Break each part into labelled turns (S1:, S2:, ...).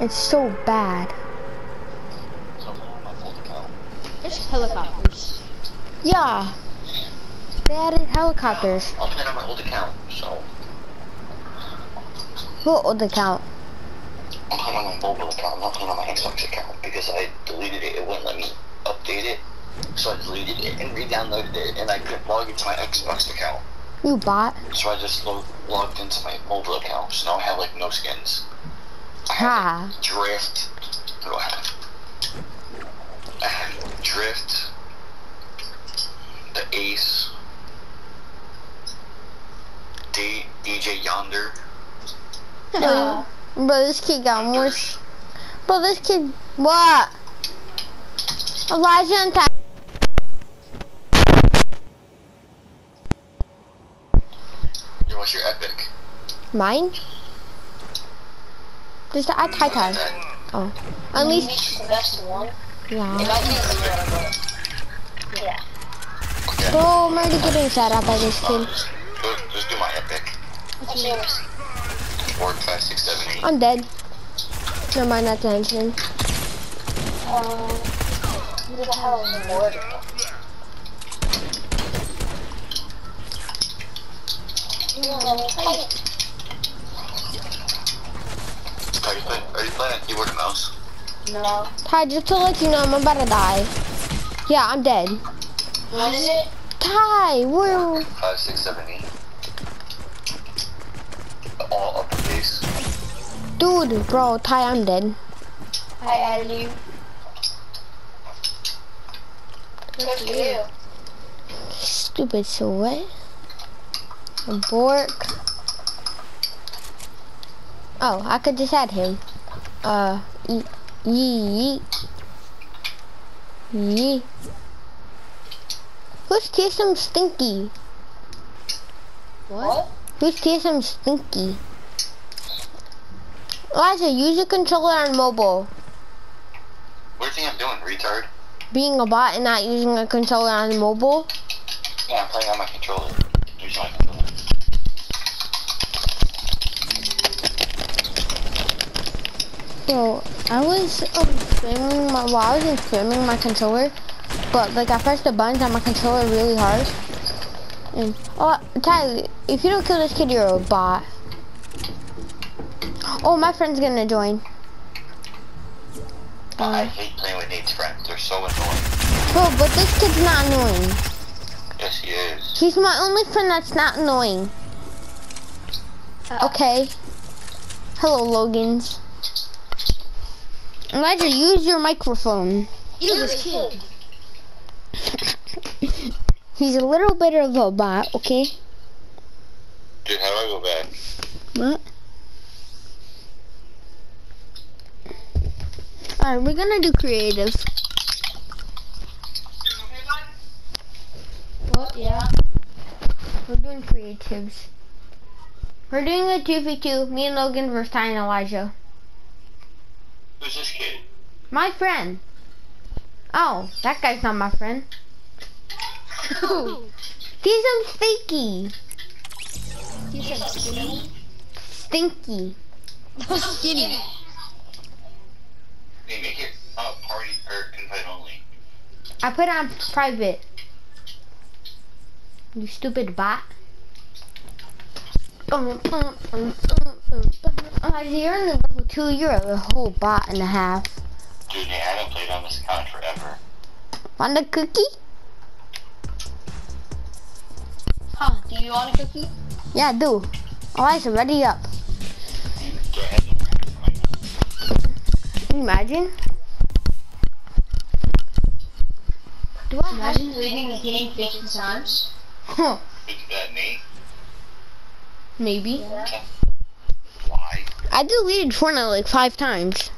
S1: It's so bad.
S2: Someone on my old account.
S3: There's helicopters.
S1: Yeah. They added helicopters.
S2: I'm playing on my old account, so
S1: What old account?
S2: I'm playing on my mobile account. I'm not playing on my Xbox account because I deleted it. It wouldn't let me update it, so I deleted it and re-downloaded it, and I couldn't log into my Xbox account.
S1: You bought?
S2: So I just lo- logged into my mobile account. So now I have like no skins.
S1: Ha.
S2: Drift. What do I have? I have Drift. The Ace. D- DJ Yonder.
S1: Bro, bro, this kid got more. Bro, this kid. What? Elijah and Ty.
S2: Yo, what's your epic?
S1: Mine? Just I Ty Ty. Oh. At least.
S3: The best one.
S1: Yeah.
S3: might be zero, yeah.
S2: Okay.
S1: Bro, I'm already getting sad out by this kid.
S2: Just, just do my epic.
S3: What's yours?
S2: Four, five, six, seven, eight.
S1: I'm dead. Never mind, not to mention.
S3: Um, who the hell is the mortar? Let me fight.
S2: Are you playing, are you playing on keyboard and mouse?
S3: No.
S1: Ty, just to let you know, I'm about to die. Yeah, I'm dead.
S3: What is it?
S1: Ty, where?
S2: Five, six, seven, eight. All uppercase.
S1: Dude, bro, Ty, I'm dead.
S3: I added you. Good for you.
S1: Stupid, so what? A Bork. Oh, I could just add him. Uh, yee, yee, yee. Who's TSM Stinky?
S3: What?
S1: Who's TSM Stinky? Elijah, use your controller on mobile.
S2: What do you think I'm doing, retard?
S1: Being a bot and not using a controller on mobile.
S2: Yeah, I'm playing on my controller.
S1: So I was um, filming my while I was filming my controller, but like I pressed the buttons on my controller really hard. And oh, Tyler, if you don't kill this kid, you're a bot. Oh, my friend's gonna join.
S2: I
S1: Uh,
S2: hate playing with Nate's friends. They're so annoying.
S1: bro, but this kid's not annoying.
S2: Yes, he is.
S1: He's my only friend that's not annoying. Okay. Hello, Logans. Elijah, use your microphone.
S3: You this kid.
S1: He's a little bit of a bot, okay?
S2: Dude, how do I go back?
S1: What? Alright, we're gonna do creative.
S3: What? Yeah.
S1: We're doing creatives. We're doing a 2v2, me and Logan versus Ty and Elijah.
S2: Who's this kid?
S1: My friend. Oh, that guy's not my friend. He's some stinky.
S3: You said skinny.
S1: Stinky.
S3: skinny.
S2: They make it uh, party or invite only.
S1: I put on private. You stupid bot. Uh, you're in level two. You're a whole bot and a half.
S2: Dude, Nate, I haven't played on this account forever.
S1: Want a cookie?
S3: Huh? Do you want a cookie?
S1: Yeah, do. All right, so
S2: ready up.
S1: Can you imagine? Do I?
S3: Imagine leaving the game 50 times.
S1: Huh,
S2: Who's that, Nate?
S1: Maybe.
S3: Yeah.
S2: Why?
S1: I deleted Fortnite like five times.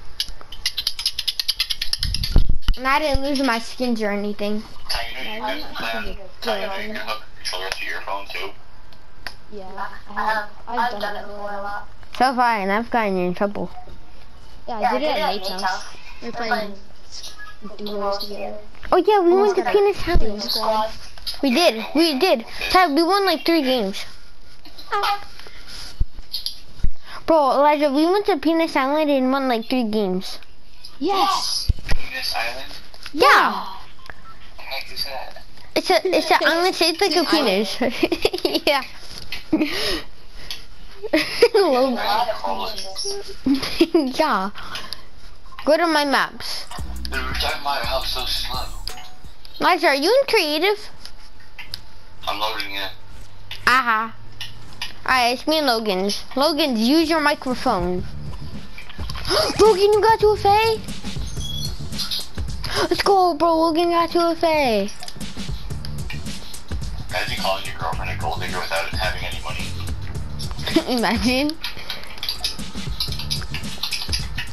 S1: And I didn't lose my skins or anything.
S2: Ty, you know you can plan. Ty, you know you can hook controller to your phone too.
S3: Yeah. I have. I've done it before a lot.
S1: So far, and I've gotten in trouble.
S3: Yeah, I did it at Nate's house. We were playing duos together.
S1: Oh yeah, we went to
S3: got
S1: Penis
S3: Duo
S1: House.
S3: squad.
S1: We did, we did. Ty, we won like three games. Bro, Elijah, we went to Penis Island and won like three games.
S3: Yes.
S2: Penis Island?
S1: Yeah.
S2: The heck is that?
S1: It's a it's an island shaped like a penis. yeah. Low- yeah. Go to my maps.
S2: Dude, we're talking about how so slow.
S1: Elijah, are you in creative?
S2: I'm loading it.
S1: Aha. Alright, it's me and Logan's. Logan's, use your microphone. Logan, you got to a Faye? Let's go, bro. Logan got to a Faye.
S2: Imagine calling your girlfriend a gold digger without having any money.
S1: Imagine.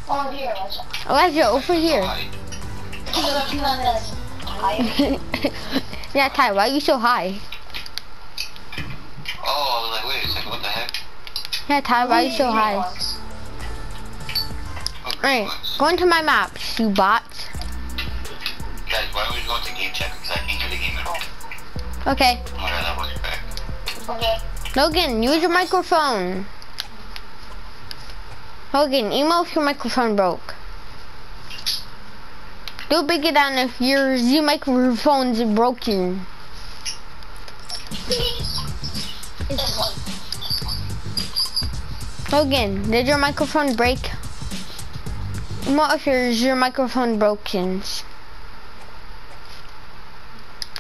S4: Oh, here, let's oh,
S1: Elijah, over here.
S2: Why?
S4: I'm on this. Higher.
S1: yeah, Ty, why are you so high? Yeah, Ty, why are you so high? Alright, go into my maps, you bots.
S2: Guys, why don't we go into game chat because I can't hear the game at all.
S1: Okay,
S2: my god, that wasn't back.
S4: Okay.
S1: Logan, use your microphone. Logan, email if your microphone broke. Do break it down if your Z microphone's broken. Logan, did your microphone break? What if your, microphone broken?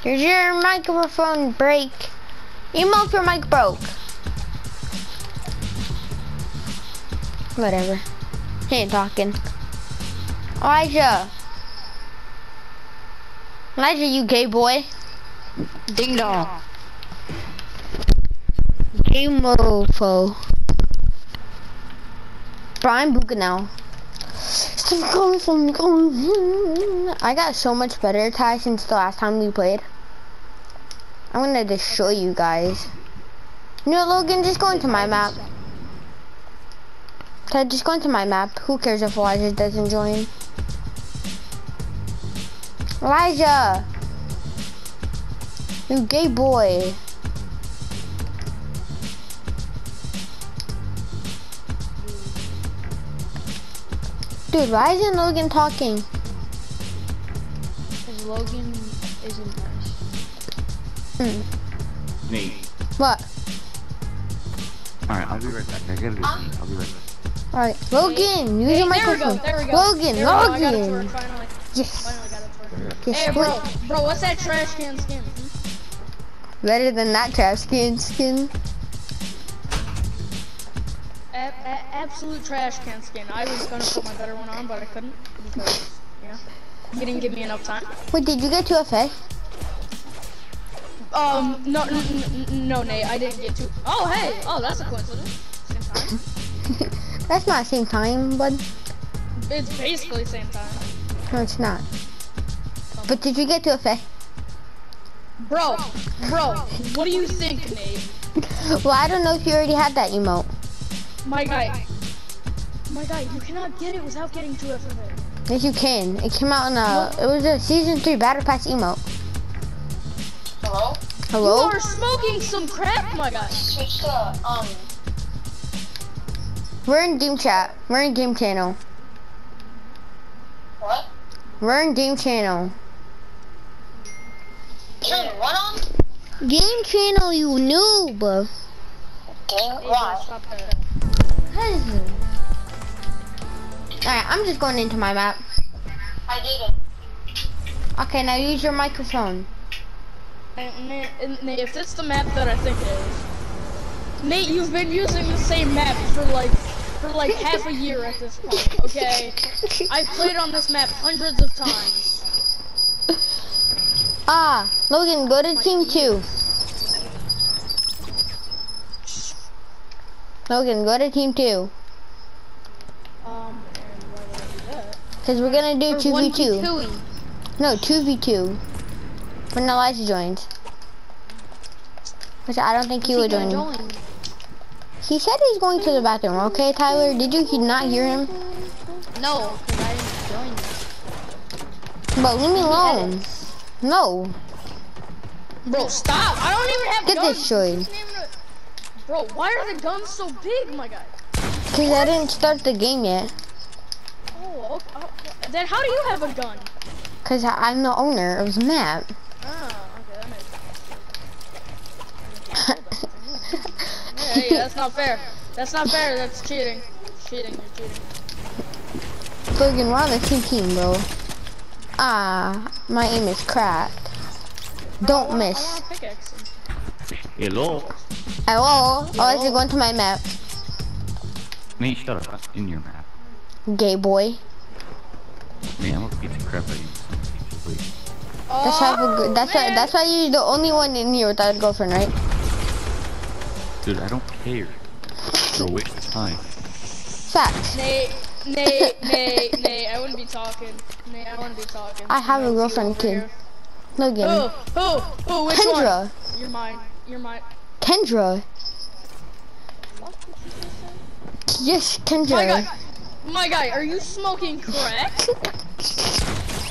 S1: Did your microphone break? If your mic broke. Whatever. He ain't talking. Elijah. Elijah, you gay boy.
S3: Ding dong.
S1: Gay Brian calling. I got so much better Ty since the last time we played. I'm gonna destroy you guys. No, Logan, just go into my map. Ty, just go into my map. Who cares if Elijah doesn't join? Elijah! You gay boy. Dude, why isn't Logan talking?
S3: Because Logan isn't nice.
S1: Hmm.
S5: Nate.
S1: What?
S5: Alright, I'll be right back. I gotta do something. I'll be right back.
S1: Alright, Logan, use your
S6: Hey, there we go,
S1: microphone.
S6: there we go.
S1: Logan,
S6: There we go, I got it to
S1: Logan.
S6: finally.
S1: Yes.
S6: Finally got it to.
S1: Yes,
S6: Hey, bro, bro, what's that trash can skin?
S1: Better than that trash skin skin.
S6: Absolute trash can skin. I was gonna put my better one on, but I couldn't because, you know, he didn't give me enough time.
S1: Wait, did you get to a FA?
S6: Um, no, n- n- n- no, Nate, I didn't get to. Oh, hey, oh, that's a coincidence. Same time.
S1: That's not same time, bud.
S6: It's basically same time.
S1: No, it's not. But did you get to a FA?
S6: Bro, bro, what do you think, Nate?
S1: Well, I don't know if you already had that emote.
S6: My guy. My god, you cannot get it without getting to FFA.
S1: Yes, you can. It came out in a, it was a season three battle pass emote.
S4: Hello?
S1: Hello?
S6: You are smoking some crap, my guy.
S4: Switch to, um,
S1: We're in game chat. We're in game channel.
S4: what?
S1: We're in game channel.
S4: Turn what on?
S1: Game channel, you noob.
S4: Game,
S6: Hey,
S4: why?
S6: stop that.
S1: Alright, I'm just going into my map.
S4: I did it.
S1: Okay, now use your microphone.
S6: Nate, and Nate, if it's the map that I think it is, Nate, you've been using the same map for like for like half a year at this point. Okay, I've played on this map hundreds of times.
S1: Ah, Logan, go to team two. Logan, go to team two.
S6: Um, and why would I do that?
S1: Cause we're gonna do two v two. No, two v two. When Elijah joins. Which I don't think he will join. He said he's going to the bathroom. Okay, Tyler, did you he- not hear him?
S3: No, because I didn't join you.
S1: But leave me alone. No,
S6: Bro, stop! I don't even have
S1: get
S6: guns.
S1: destroyed.
S6: This isn't a- Bro, why are the guns so big, my guy?
S1: Cause I didn't start the game yet.
S6: Oh, okay. oh, then how do you have a gun?
S1: Cause I- I'm the owner of the map.
S6: Oh, okay, that makes sense. Yeah, yeah, that's not fair. That's not fair. That's cheating. Cheating. You're cheating.
S1: Logan, we're on the same team, bro. Ah, my aim is cracked. Don't
S6: I
S1: miss.
S6: want a pickaxe.
S5: Hello.
S1: Hello? Oh, I should go into my map.
S5: Nate, shut up. That's in your map.
S1: Gay boy.
S5: Man, I'm gonna beat the crap out of you. Please.
S1: That's why, a good, that's why, that's why you're the only one in here without a girlfriend, right?
S5: Dude, I don't care. You're a waste of time.
S1: Facts.
S6: Nate, Nate, Nate, Nate, I wouldn't be talking. Nate, I wouldn't be talking.
S1: I have a girlfriend, kid.
S6: here.
S1: Logan.
S6: Who? Oh, oh, Who? Oh, Who? Which
S1: Kendra.
S6: one? You're mine. You're mine.
S1: Kendra. Yes, Kendra.
S6: My guy. My guy, are you smoking crack?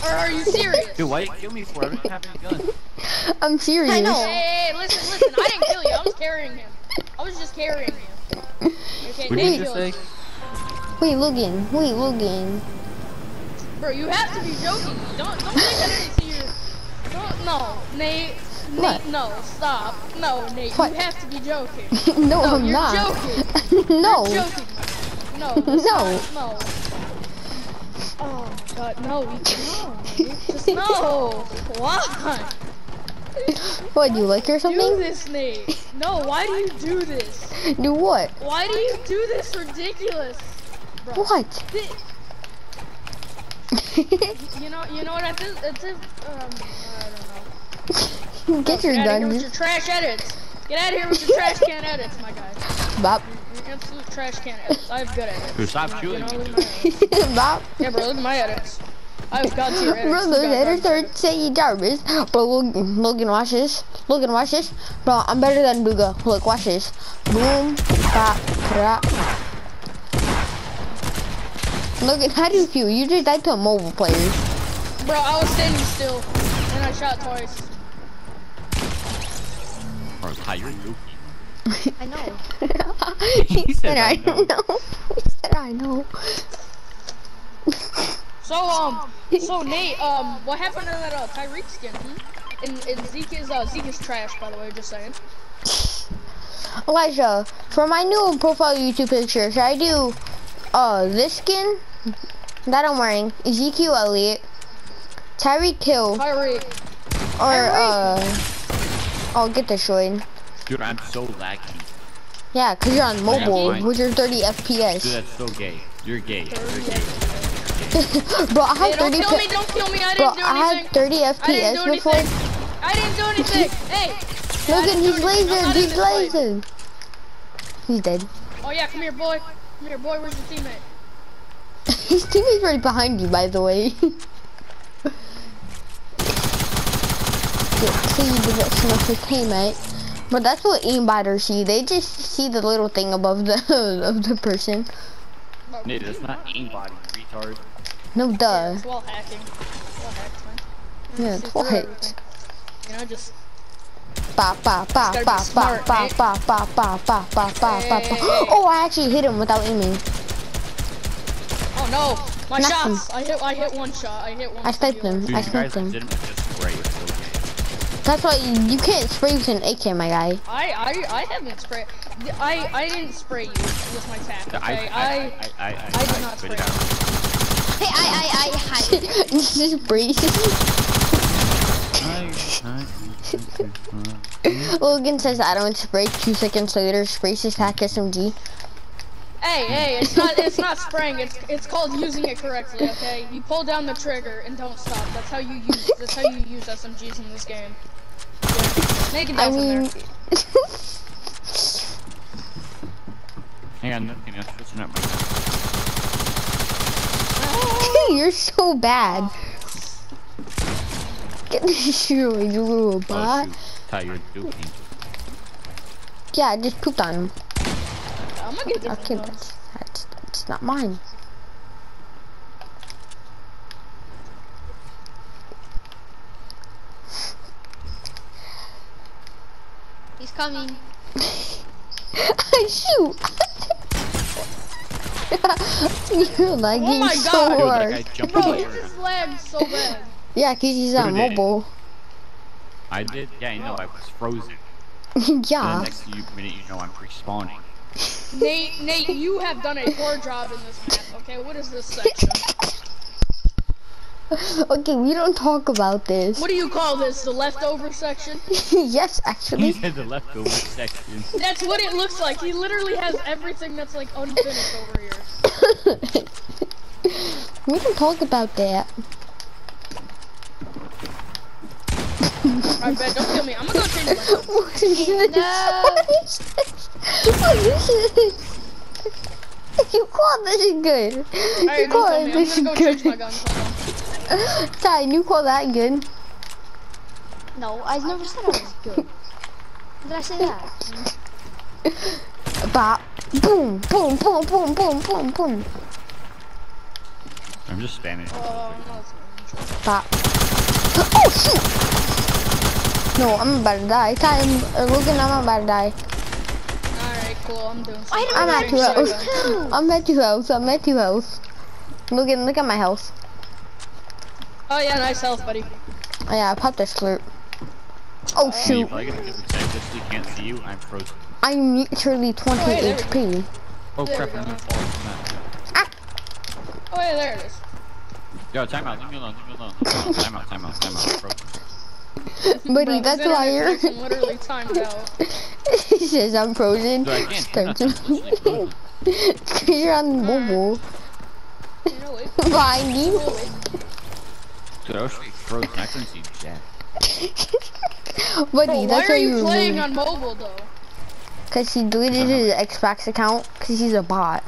S6: or are you serious?
S5: Dude, why you kill me for? I don't have any gun.
S1: I'm serious. I know.
S6: Hey, hey, listen, listen. I didn't kill you. I was carrying him. I was just carrying him. Okay,
S5: What did you just say?
S1: Wait, Logan. Wait, Logan.
S6: Bro, you have to be joking. Don't don't think that didn't your. Don't, no, Nate.
S1: What?
S6: Nate, no, stop. No, Nate,
S1: What?
S6: you have to be joking.
S1: no,
S6: No,
S1: I'm
S6: you're
S1: not.
S6: joking.
S1: no.
S6: You're joking. No.
S1: No.
S6: no. Oh God, no, we- no, Nate, just no. Why?
S1: What, you like or
S6: Do this, Nate. No, why do you do this?
S1: Do what?
S6: Why do you do this ridiculous? Bro,
S1: What?
S6: you know, you know what I think? It's if, um, I don't know.
S1: Get your
S6: Get out of here
S1: gun.
S6: with your trash edits. Get out of here with your trash can edits, my guy.
S1: Bop.
S6: Your absolute trash can edits. I have good edits.
S5: Dude, stop
S6: You
S5: shooting
S6: know,
S5: me.
S6: look at my edits.
S1: Bop.
S6: Yeah, bro, look at my edits. I have god tier edits.
S1: Bro,
S6: You
S1: those
S6: got
S1: editors
S6: god
S1: are saying Jarvis. Bro, Logan, Logan, watch this. Logan, watch this. Bro, I'm better than Duga. Look, watch this. Boom, bop, crap. Logan, how do you feel? You just died to a mobile player.
S6: Bro, I was standing still, and I shot twice.
S5: Or Ty, you're goofy.
S3: I know.
S1: he
S5: He
S1: said,
S5: said,
S1: I
S5: "I
S1: don't know. He said, I know.
S6: So, um, so Nate, um, what happened to that uh, Tyreek skin? Hmm? And, and Zeke is, uh, Zeke is trash, by the way, just saying.
S1: Elijah, for my new profile YouTube picture, should I do uh this skin that I'm wearing, Ezekiel Elliott, Tyreek Hill,
S6: Tyreek.
S1: or uh I'll get destroyed.
S5: Dude, I'm so laggy.
S1: Yeah, cause you're on mobile
S5: fine.
S1: with your 30 FPS.
S5: Dude, that's so gay. You're gay. You're gay.
S1: Bro, I
S6: Hey,
S1: have
S6: don't
S1: 30
S6: kill me, don't kill me, I
S1: Bro,
S6: didn't do
S1: I
S6: anything.
S1: had 30
S6: I didn't do
S1: FPS before.
S6: I didn't do anything. Hey. I
S1: Logan, he's
S6: anything.
S1: Lasered,
S6: not
S1: he's
S6: this
S1: lasered. He's dead.
S6: Oh yeah, come here, boy. Come here, boy. Where's your teammate?
S1: His teammate's right behind you, by the way. See, you did that smoke his teammate. But that's what aimbiters see. They just see the little thing above the of the person.
S6: Bro,
S5: Nate, that's not aimbot, retard.
S1: No,
S6: Yeah,
S1: duh.
S6: it's wall hacking. It's wall hacked, man.
S1: Yeah, it's
S6: through
S1: what?
S6: You know, just
S1: Ba ba ba
S6: Gotta be
S1: ba ba
S6: smart,
S1: ba
S6: right?
S1: ba ba ba ba ba ba ba
S6: Hey.
S1: ba. Oh, I actually hit him without aiming.
S6: Oh no, my
S1: Nothing.
S6: shots. I hit. I hit one shot. I hit one.
S1: I sniped
S6: singular.
S1: him.
S5: Dude,
S1: I
S5: you guys
S1: sniped him.
S5: legitimately just spray. It's so gay.
S1: That's why you, you can't spray with an AK, my guy.
S6: I I I haven't sprayed. I I didn't spray you with my tap. Okay,
S5: I, I,
S6: I.
S5: I, I, I,
S6: I did not spray.
S5: out.
S3: Hey, I, I, I, hi.
S1: this is breeze.
S5: I, I,
S1: Logan says I don't spray. Two seconds later, sprays his hack SMG.
S6: Hey, hey, it's not it's not spraying. It's it's called using it correctly. Okay, you pull down the trigger and don't stop. That's how you use that's how you use SMGs in this game. Yeah. Make it
S1: I
S6: down from
S1: mean,
S6: there.
S5: Hang on, nothing else. It's not my
S1: you're so bad. Get destroyed, you little
S5: Oh,
S1: bot.
S5: shoot. Ty, you're goofy.
S1: Yeah, I just pooped on him.
S6: I'm gonna get different
S1: Okay,
S6: guns.
S1: that's, that's, that's not mine.
S3: He's coming.
S1: I Shoot! You're lagging
S6: Oh my
S1: so
S6: God.
S5: Dude, that
S1: hard.
S5: guy jumped
S6: Bro,
S5: in
S6: you just lagged so bad.
S1: Yeah, cause he's on
S5: Who did it?
S1: mobile.
S5: I did. Yeah, I know. I was frozen. And then
S1: yeah.
S5: next you, minute, you know, I'm respawning.
S6: Nate, Nate, you have done a poor job in this map. Okay, what is this section?
S1: Okay, we don't talk about this.
S6: What do you call this? The leftover section?
S1: yes,
S5: He
S1: actually.
S5: said the leftover section.
S6: That's what it looks like. He literally has everything that's like unfinished over here.
S1: we can talk about that.
S6: Alright, Ben, don't kill me. I'm gonna go change my gun.
S1: You call this good.
S6: Alright,
S1: You
S6: don't
S1: call
S6: kill me. I'm
S1: this
S6: go
S1: good.
S6: gun. Hold on.
S1: Ty, you call that good?
S3: No, I never said I was good. Did I say that?
S1: Bop. Boom, boom, boom, boom, boom, boom, boom.
S5: I'm just spamming.
S6: Oh,
S1: Bop. Oh, shoot! No, I'm about to die. Ty, I'm, uh, Logan, I'm about to die.
S6: Alright, cool. I'm doing
S3: I
S6: something.
S3: don't
S1: I'm at
S6: Change
S1: two health. I'm at two health. I'm at two health. Logan, look at my health.
S6: Oh yeah, nice health, buddy.
S1: Oh, yeah, I popped a slurp. Oh,
S5: Hey,
S1: shoot.
S5: if I get a different side, just so you can't see you, I'm frozen.
S1: I'm literally 20
S6: Oh, hey,
S1: HP.
S5: Oh
S6: There
S5: crap, I'm
S6: go.
S5: gonna fall from that. Ah.
S6: Oh yeah, there it is.
S5: Yo, time out, leave me alone, leave me alone. Leave me alone. Time out, time out, time out. I'm frozen.
S1: Buddy,
S6: Bro,
S1: that's
S6: his
S1: why
S6: internet
S1: you're.
S6: literally timed out.
S1: he says I'm frozen.
S5: Dude, I can't do
S1: Starts
S5: nothing. I'm literally frozen.
S1: You're on mobile.
S6: You know.
S1: Behind you.
S5: Dude, I was frozen. I couldn't see jack.
S1: Buddy,
S6: Bro, why
S1: that's
S6: are
S1: why
S6: you
S1: you're
S6: playing on mobile though?
S1: Cause he deleted his Xbox account because he's a bot.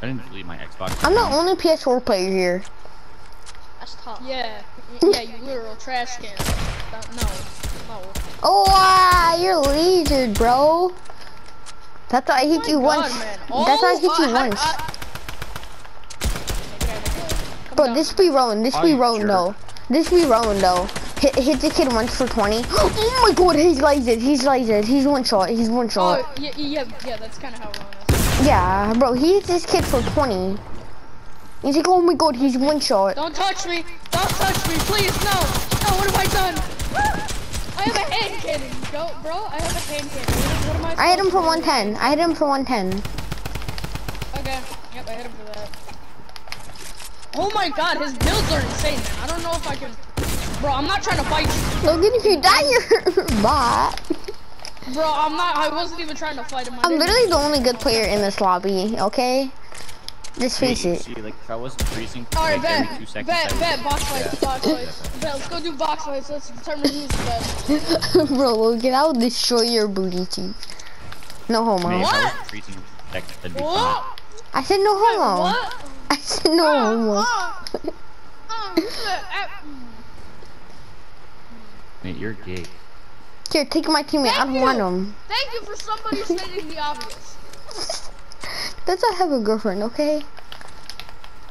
S5: I didn't delete my Xbox.
S1: I'm the only PS4 player here.
S3: That's tough.
S6: Yeah, yeah, you literal trash can. Uh, No, no.
S1: Oh, wow, you're lasered, bro. That's why I hit oh you
S6: Oh
S1: once.
S6: God.
S1: That's why I
S6: Oh,
S1: hit you
S6: I- I-
S1: once.
S6: I- Come
S1: Bro,
S6: down.
S1: this be rolling. This
S5: Oh,
S1: be rolling though. This be rolling though. Hit, hit the kid once for 20. Oh my god, he's lasered. He's lasered. He's one shot. He's one shot.
S6: Oh, yeah, yeah, yeah, that's kind of how Ron is.
S1: Yeah, bro, he hit this kid for 20. He's like, oh my god, he's one shot.
S6: Don't touch me! Don't touch me, please! No! No, what have I done? I have a hand cannon, go, bro. I have a hand cannon. What, what am I?
S1: I hit him for
S6: supposed to do?
S1: 110. I hit him for 110.
S6: Okay. Yep, I hit him for that. Oh my god, his builds are insane, man. I don't know if I can. Bro, I'm not trying to fight you.
S1: Logan, if you die, you're bot.
S6: Bro, I'm not. I wasn't even trying to fight him. I
S1: I'm literally the only good player in this lobby, okay? Just face it.
S5: See, like, if I wasn't freezing for
S6: Alright,
S5: like every
S6: bet,
S5: two seconds,
S6: bet, bet, box fights, box fights. Bet, let's go do box fights. Let's determine who's the best.
S1: Bro, Logan, I will destroy your booty cheeks. No
S5: Mate,
S1: homo.
S5: if I
S6: What?
S5: wasn't freezing for two seconds, that'd be fine.
S6: What?
S1: I said no homo.
S6: What?
S1: I said no homo.
S6: Oh, oh, uh,
S5: Mate, you're gay.
S1: Here, take my teammate. I don't
S6: Thank
S1: want
S6: you.
S1: him.
S6: Thank you for somebody stating the obvious.
S1: That's why I have a girlfriend, okay?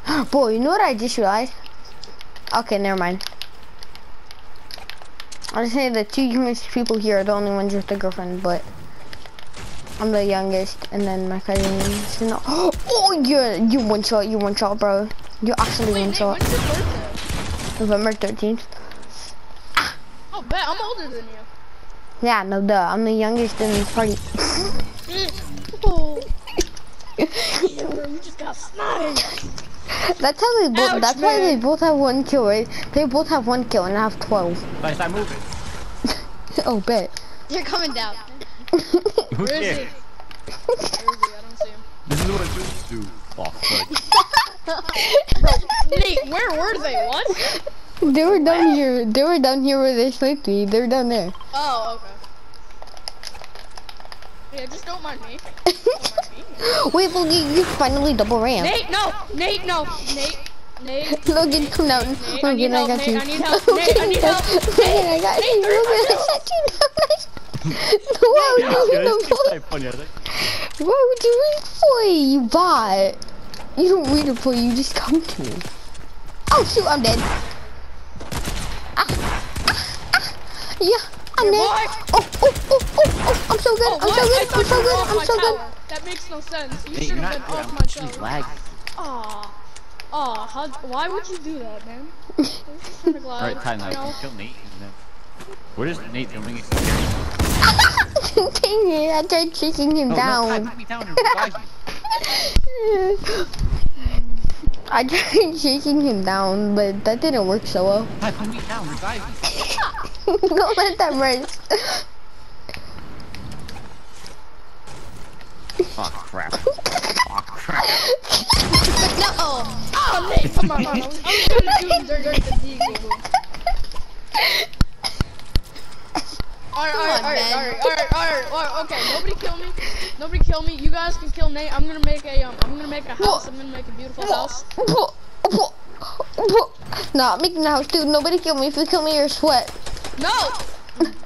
S1: Boy, you know what I just realized? Okay, never mind. I was say the two youngest people here are the only ones with a girlfriend, but I'm the youngest, and then my cousin is not. Oh, you're you one shot, you one shot, bro. You actually
S6: Wait,
S1: one shot. November 13th.
S6: Oh, bet, I'm older than you.
S1: Yeah, no duh. I'm the youngest in the party.
S6: Yeah, bro, you just got sniped.
S1: That's how they both.
S6: Ouch,
S1: that's why they both have one kill, right? They both have one kill, and I have 12.
S5: Guys, stop moving.
S1: oh, bet.
S3: You're coming down.
S5: Who
S6: Where is he? Where is he? I don't see him.
S5: This is what I do. do. Oh, fuck.
S6: Bro, Nate, where were they? What?
S1: They were down here. They were down here where they sniped me. They were down there.
S6: Oh, okay. Yeah, just don't mind me. Don't mind me.
S1: Wait, look, you, you finally double ran.
S6: Nate, no! Nate, no! Nate, Nate.
S1: Logan, come down.
S6: Nate, I
S1: Logan,
S6: need
S1: I
S6: help,
S1: got
S6: Nate,
S1: you.
S6: I need help, Nate, I need help.
S1: Logan, I got
S6: Nate,
S1: you. Logan, I got you. Why would you
S5: Yeah,
S1: win
S5: this
S1: the
S5: is
S1: play?
S5: funny. I was like,
S1: Why would you redeploy, you bot? You don't redeploy, you just come to me. Oh shoot, I'm dead. Ah, ah, ah. Yeah, I'm
S6: Your
S1: dead.
S6: boy.
S1: Oh, oh, oh, oh, oh, I'm so good.
S6: Oh,
S1: I'm
S6: what?
S1: so
S6: I
S1: good. I'm so good. I'm so good.
S6: Tower. That makes no sense. You should have been off my
S5: actually
S6: toes.
S5: lagging.
S6: Aw. Aw, how, why would you do that, man? I was just trying to glide,
S5: Alright, time
S6: you know?
S5: Kill Nate and then. What is Nate doing?
S1: Dang it, I tried chasing him oh,
S5: No, no, Ty,
S1: down.
S5: put me down and revive me.
S1: I tried chasing him down, but that didn't work so well.
S5: Ty, put me down, revive me.
S1: Don't let that rest.
S5: Oh crap. Oh crap.
S1: no.
S6: Oh, Nate, come on, on. I was, I gonna do dirt, dirt, the deagle. Alright, alright, alright, alright, alright, alright, alright, okay, nobody kill me. Nobody kill me. You guys can kill Nate. I'm gonna make a, um, I'm gonna make a house. I'm gonna make a beautiful house.
S1: Not making the house, dude. Nobody kill me. If you kill me, you're sweat.
S6: No!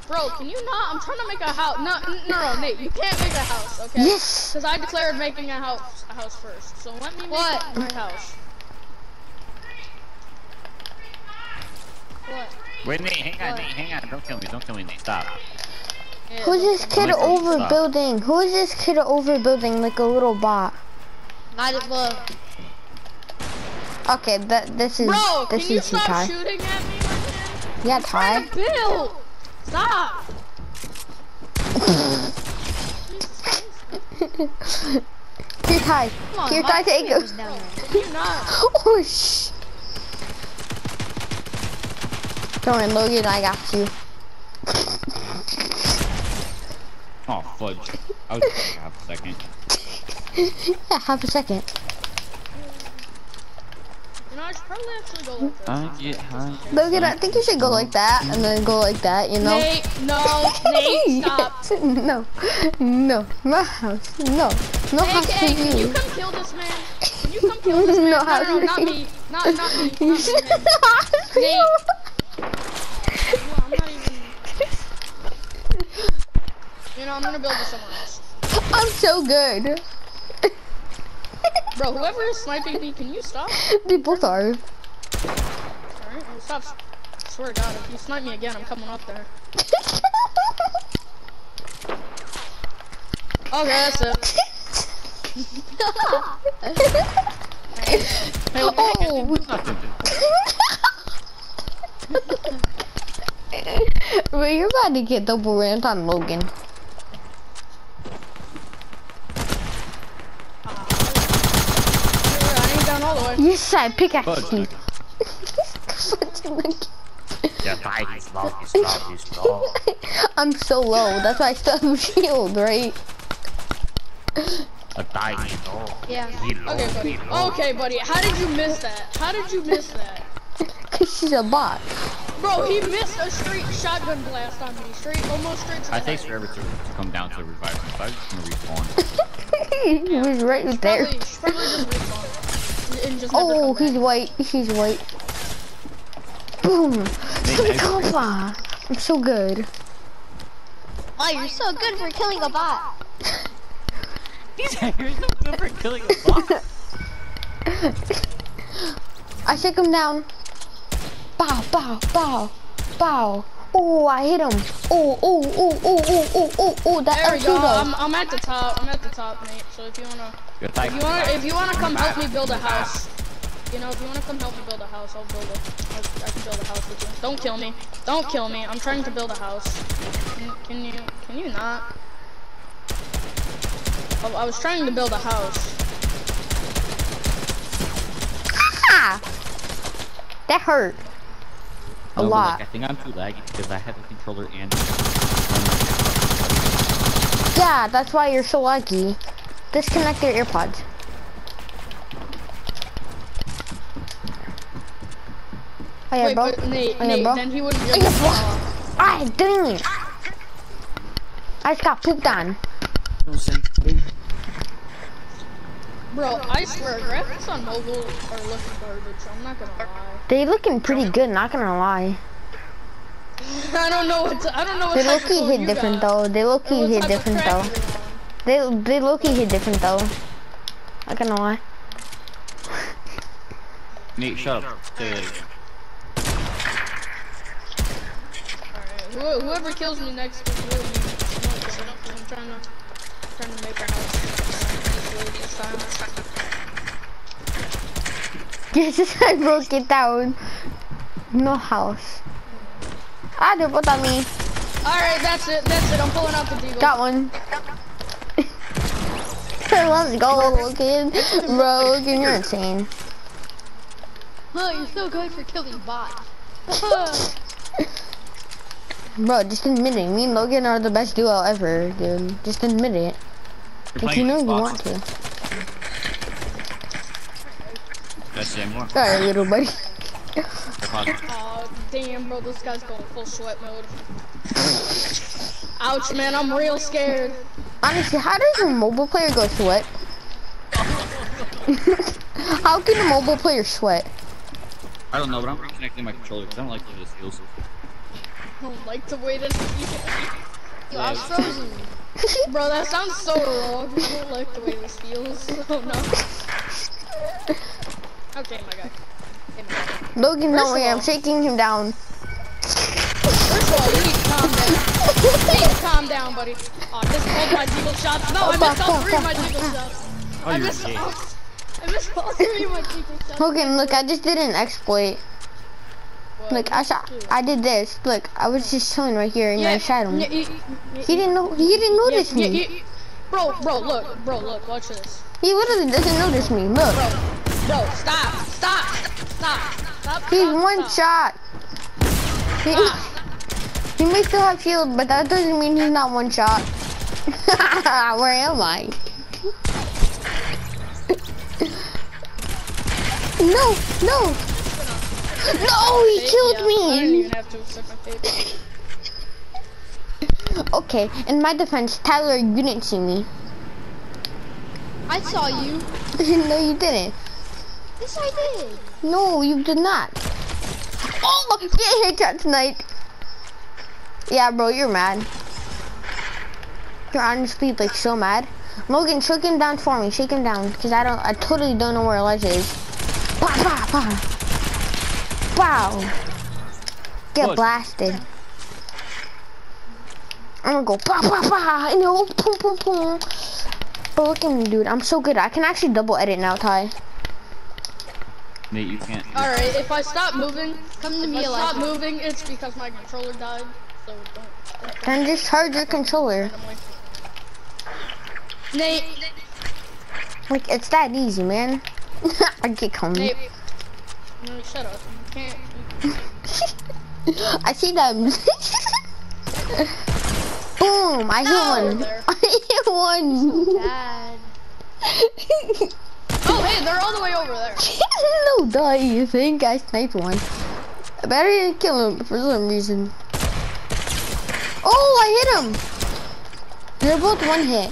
S6: Bro, can you not? I'm trying to make a house. No, no, no, Nate, you can't make a house, okay?
S1: Yes.
S6: Because I declared making a house, a house first. So let me make
S3: What?
S6: my house. What?
S5: Wait, Nate, hang on, Nate, hang on. Don't kill me, don't kill me, Nate. Stop.
S6: Yeah,
S1: Who's this kid
S5: Michael, stop.
S1: overbuilding? Who is this kid overbuilding like a little bot?
S3: Not it, well,
S1: Okay, that this is
S6: Bro,
S1: this
S6: can
S1: is you,
S6: stop
S1: Ty.
S6: shooting at me, my man?
S1: Yeah,
S6: Trying
S1: Ty.
S6: to build! Stop!
S1: Here, Ty.
S3: come on,
S1: Here,
S3: my
S1: Ty, take
S3: teammate
S1: it.
S3: was down there.
S6: Not?
S1: Oh, sh. Don't worry, Logan, I got you.
S5: Oh, fudge. I was just half a second.
S1: Yeah, half a second.
S6: You know, I should probably actually go like this.
S5: I get high.
S1: Logan, I think you should go like that and then go like that, you know?
S6: Nate, no, Nate, stop.
S1: no, no, my house, no, no
S6: Hey,
S1: house for
S6: hey, can you
S1: you.
S6: come kill this man? Can you come kill this man?
S1: No
S6: No,
S1: house
S6: no, no,
S1: for
S6: not
S1: you.
S6: me. Not, not me. Not me, man.
S1: No house for you.
S6: No, I'm not even. You know, I'm gonna build this somewhere else.
S1: I'm so good.
S6: Bro, whoever is sniping me, can you stop?
S1: They both are.
S6: Alright, well, stop. I swear to God, if you snipe me again, I'm coming up there. Okay, that's it. Hey, look,
S1: oh. Well, you're about to get double rant on Logan.
S6: I ain't down all the way.
S1: Yes, I pickaxe
S5: Fudge.
S1: you.
S5: Nate. Yeah, Ty, he's slow, he's slow, he's slow.
S1: I'm so low. That's why I still have shield, right?
S5: A Ty.
S3: Yeah.
S6: Okay, buddy. Okay, buddy. How did you miss that? How did you miss that?
S1: Cause she's a bot.
S6: Bro, he missed a straight shotgun blast on me. Straight, almost straight to
S5: I takes
S6: head.
S5: forever to, to come down to revive me, so I'm just gonna respawn.
S1: he was right there.
S6: Probably, should probably just respawn. And just
S1: Oh,
S6: come
S1: he's
S6: back.
S1: white. He's white. Boom. Some cover. I'm so good.
S3: Oh, you're so good for killing a bot.
S5: He's so good for killing a bot.
S1: I took him down. Bow, bow, bow, bow. Oh, I hit him. Oh, oh, oh, oh, oh, oh, oh, oh, that
S6: There we go. I'm, I'm at the top. I'm at the top, mate. So if you wanna,
S5: Your Ty,
S6: if you wanna, if you wanna come help me build a house, you know, if you wanna come help me build a house, I'll build a, I, I can build a house with you. Don't kill me. Don't kill me. I'm trying to build a house. Can, can you, can you not? I, I was trying to build a house.
S1: Ah! That hurt. A
S5: No,
S1: lot.
S5: Like, I think I'm too laggy because I have a controller and.
S1: Yeah, that's why you're so lucky. Disconnect your earpods. Oh yeah,
S6: Wait,
S1: bro.
S6: but Nate,
S1: Oh, yeah,
S6: Nate,
S1: bro.
S6: then he wouldn't be
S1: Oh,
S6: able
S1: yeah,
S6: to
S1: bro.
S6: fall off.
S1: Ah, dang it. I just got pooped on.
S5: No sense.
S6: Bro, I swear, graphics on mobile are looking garbage. I'm not gonna lie.
S1: They looking pretty good, not gonna lie.
S6: I don't know what to, I don't know what
S1: They
S6: type low-key
S1: hit different
S6: got.
S1: though. They low-key
S6: oh,
S1: hit different though.
S6: crack you're on.
S1: They they low key hit different though. Not gonna lie.
S5: Nate, shut up. Stay there.
S6: Alright, whoever kills me next is really me. I'm not kidding. I'm trying to. Trying to make our house this.
S1: Yes, I broke it down. No house. Ah, they put on me.
S6: Alright, that's it, that's it. I'm pulling out the deagle.
S1: Got one. Let's go, Logan. Bro, you're insane.
S3: Look, you're so good for killing bots.
S1: Bro, just admit it. Me and Logan are the best duo ever, dude. Just admit it.
S5: You're
S1: If you
S5: playing
S1: know you want to.
S5: That's the more.
S1: Sorry, little buddy.
S6: Oh, damn, bro, this guy's going full sweat mode. Ouch, man, I'm real scared.
S1: Honestly, how does a mobile player go sweat? how can a mobile player sweat?
S5: I don't know, but I'm reconnecting my controller because I don't like the way this feels.
S6: I don't like the way this
S3: Yo, I was frozen.
S6: Bro, that sounds so wrong. I don't like the way this feels. Oh no. Okay, my guy. Hey, my guy.
S1: Logan,
S6: First
S1: don't
S6: of
S1: worry, I'm shaking him down.
S6: First of all, you need to calm down. You need to calm down, buddy. Oh, I missed both my deagle shots. No, I missed all three of my deagle shots.
S5: Oh,
S6: I missed
S5: gay.
S6: all, I missed all three of my deagle shots.
S1: Logan, look, I just did an exploit. Look, I shot, I did this. Look, I was just chilling right here and I shot him.
S6: yeah, you-
S1: He didn't know, he didn't notice
S6: yeah,
S1: me.
S6: yeah, yeah. Bro, bro, look, bro, look, watch this.
S1: He literally doesn't notice me. Look,
S6: Bro, bro, stop, stop, stop, stop.
S1: he's
S6: stop,
S1: one
S6: stop.
S1: shot. He, he may still have shield, but that doesn't mean he's not one shot. Where am I? no, no. No, he killed
S6: Yeah, I didn't
S1: me.
S6: even have to accept my fate.
S1: Okay, in my defense, Tyler, you didn't see me.
S3: I saw you.
S1: no, you didn't.
S3: Yes, I did.
S1: No, you did not. Oh, get headshot tonight. Yeah, bro, you're mad. You're honestly like so mad. Logan, shake him down for me. Shake him down, cause I don't. I totally don't know where Elijah is. Pow, pow, pow. Wow. Get
S5: Push.
S1: blasted. I'm gonna go pow, pow, pow. And no, boom, boom, boom. But look at me, dude. I'm so good. I can actually double edit now, Ty.
S5: Nate, you can't.
S6: Alright, if I stop moving,
S3: Come to
S6: if
S3: me,
S6: I stop
S3: Elijah.
S6: moving, it's because my controller died. So don't.
S1: Then just charge your controller.
S6: Nate,
S1: Like, it's that easy, man. I get coming.
S6: Nate. No, shut up. You can't.
S1: I see them. Boom! I
S6: No,
S1: hit one. I hit one.
S3: Dad.
S6: Oh, hey, they're all the way over there.
S1: no, duh, you think I sniped one. I better didn't kill him for some reason. Oh, I hit him. They're both one hit.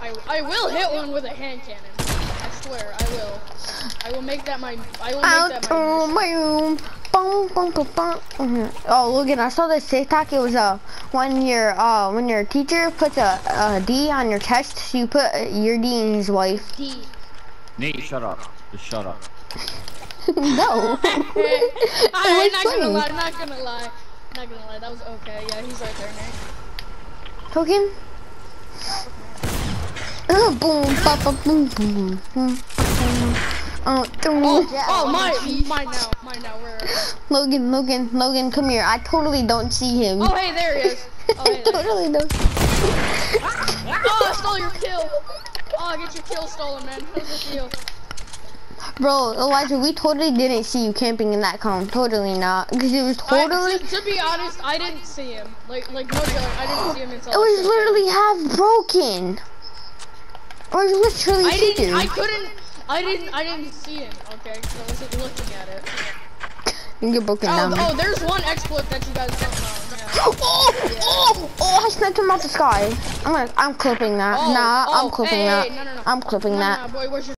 S6: I, I will hit one with a hand cannon. I swear, I will. I will make that my. I will make
S1: Out
S6: that my.
S1: Oh, Logan, I saw this TikTok. It was uh, when your uh, when your teacher puts a, a D on your chest, you put uh, your D in his wife.
S3: D.
S5: Nate, shut up. Just shut up.
S1: no.
S6: I'm
S1: was
S6: not gonna
S1: funny.
S6: lie. Not gonna lie. Not gonna lie. That was okay. Yeah, he's right there, Nate.
S1: Token. Uh, boom, ba, ba, boom, boom, boom. Uh,
S6: Oh,
S1: boom.
S6: Oh, oh, mine, mine now, mine now. Where?
S1: Logan, Logan, Logan, come here. I totally don't see him.
S6: Oh, hey, there he is. Oh,
S1: I
S6: hey,
S1: totally don't.
S6: Oh, I stole your kill. Oh, I get your kill stolen, man. How's your kill?
S1: Bro, Elijah, we totally didn't see you camping in that cone. Totally not. Because it was
S6: I-
S1: totally,
S6: to, to be honest, I didn't see him. Like, like no joke, I didn't see him until.
S1: it was literally half broken. Or literally
S6: I didn't. I couldn't. I didn't. I didn't see him. Okay, because I wasn't looking at it.
S1: You get broken
S6: Oh,
S1: down.
S6: oh, there's one exploit that you guys don't know. Yeah.
S1: Oh, oh, oh, I sniped him out the sky. I'm gonna, I'm clipping that.
S6: Oh,
S1: nah,
S6: oh,
S1: I'm clipping
S6: hey,
S1: that.
S6: hey, no, no, no.
S1: I'm clipping that.
S6: no, boy, where's your